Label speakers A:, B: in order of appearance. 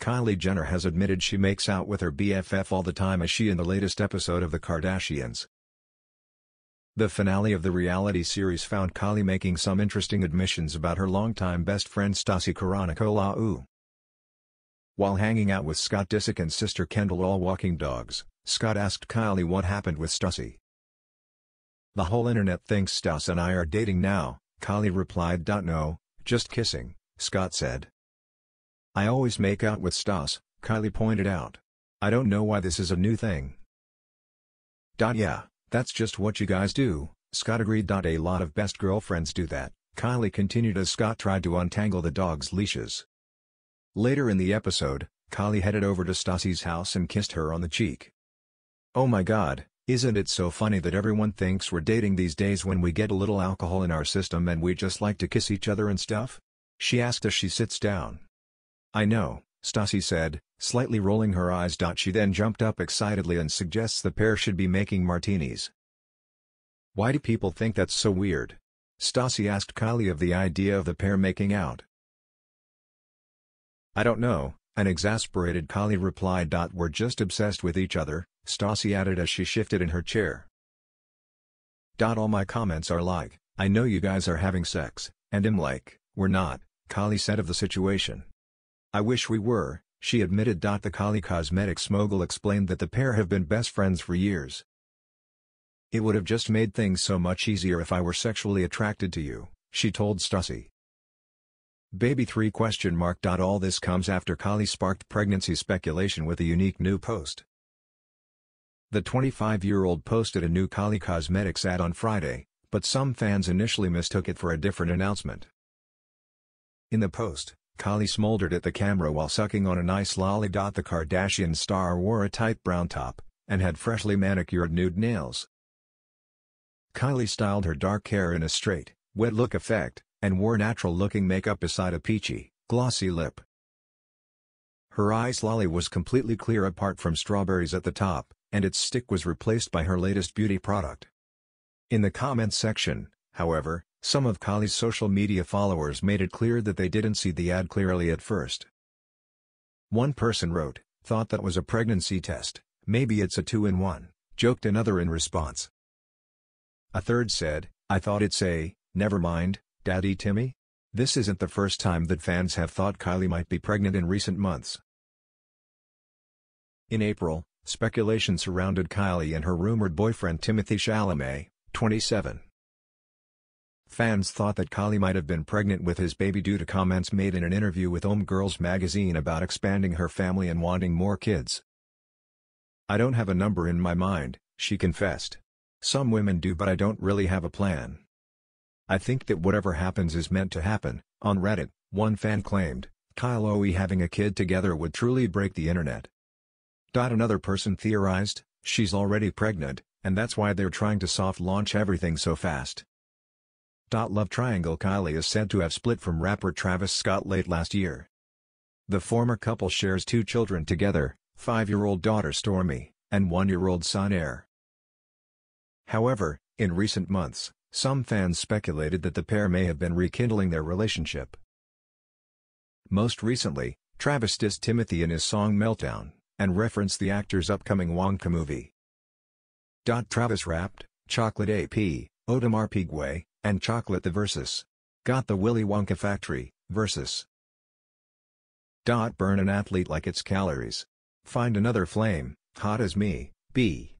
A: Kylie Jenner has admitted she makes out with her BFF all the time as she in the latest episode of The Kardashians. The finale of the reality series found Kylie making some interesting admissions about her longtime best friend Stassie Karanikolaou. While hanging out with Scott Disick and sister Kendall all walking dogs, Scott asked Kylie what happened with Stassie. The whole internet thinks Stas and I are dating now, Kylie replied. No, just kissing, Scott said. I always make out with Stas, Kylie pointed out. I don't know why this is a new thing. Yeah, that's just what you guys do, Scott agreed. A lot of best girlfriends do that, Kylie continued as Scott tried to untangle the dog's leashes. Later in the episode, Kylie headed over to Stassie's house and kissed her on the cheek. Oh my god, isn't it so funny that everyone thinks we're dating these days when we get a little alcohol in our system and we just like to kiss each other and stuff? She asked as she sits down. I know, Stassie said, slightly rolling her eyes. She then jumped up excitedly and suggests the pair should be making martinis. Why do people think that's so weird? Stassie asked Kylie of the idea of the pair making out. I don't know, an exasperated Kylie replied. We're just obsessed with each other, Stassie added as she shifted in her chair. All my comments are like, I know you guys are having sex, and I'm like, we're not, Kylie said of the situation. I wish we were, she admitted. The Kylie Cosmetics mogul explained that the pair have been best friends for years. It would have just made things so much easier if I were sexually attracted to you, she told Stassie. Baby 3 question mark. All this comes after Kylie sparked pregnancy speculation with a unique new post. The 25-year-old posted a new Kylie Cosmetics ad on Friday, but some fans initially mistook it for a different announcement. In the post, Kylie smoldered at the camera while sucking on a nice lolly. The Kardashian star wore a tight brown top, and had freshly manicured nude nails. Kylie styled her dark hair in a straight, wet look effect, and wore natural-looking makeup beside a peachy, glossy lip. Her ice lolly was completely clear apart from strawberries at the top, and its stick was replaced by her latest beauty product. In the comments section, however, some of Kylie's social media followers made it clear that they didn't see the ad clearly at first. One person wrote, thought that was a pregnancy test, maybe it's a two-in-one, joked another in response. A third said, I thought it's a, never mind, Daddy Timmy? This isn't the first time that fans have thought Kylie might be pregnant in recent months. In April, speculation surrounded Kylie and her rumored boyfriend Timothy Chalamet, 27. Fans thought that Kylie might have been pregnant with his baby due to comments made in an interview with HommeGirls magazine about expanding her family and wanting more kids. I don't have a number in my mind, she confessed. Some women do but I don't really have a plan. I think that whatever happens is meant to happen, on Reddit, one fan claimed, Kyle Oe having a kid together would truly break the internet. Another person theorized, she's already pregnant, and that's why they're trying to soft launch everything so fast. Love Triangle Kylie is said to have split from rapper Travis Scott late last year. The former couple shares two children together, five-year-old daughter Stormi, and one-year-old son Aire. However, in recent months, some fans speculated that the pair may have been rekindling their relationship. Most recently, Travis dissed Timothy in his song Meltdown, and referenced the actor's upcoming Wonka movie. Travis rapped, Chocolate AP, Audemars Piguet, and Chocolate the Versus. Got the Willy Wonka Factory, Versus. Dot Burn an athlete like it's calories. Find another flame, hot as me, B.